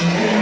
Gracias.